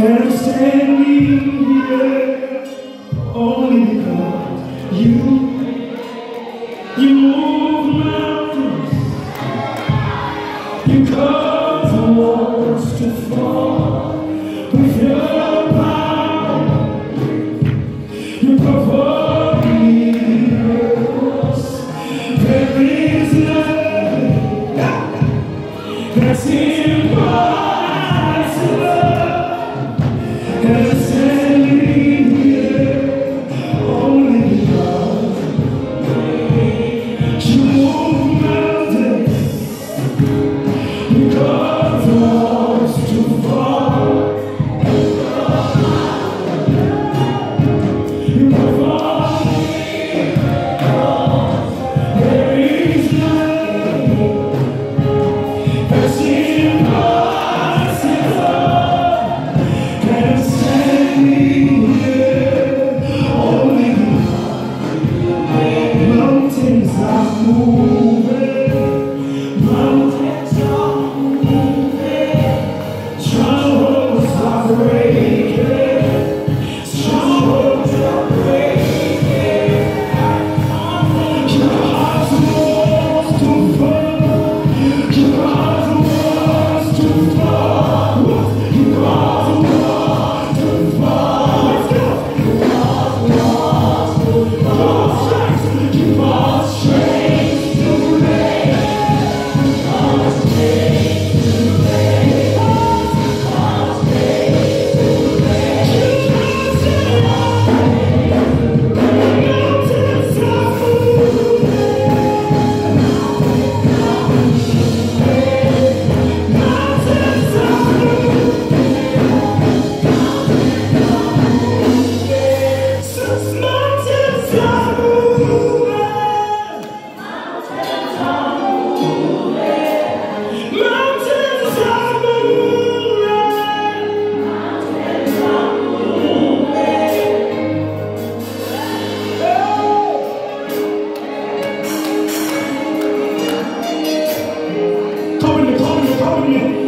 am standing here only because you you move mountains. You cause to fall with your power. You perform miracles. There is nothing that's impossible. Senhor. Amen.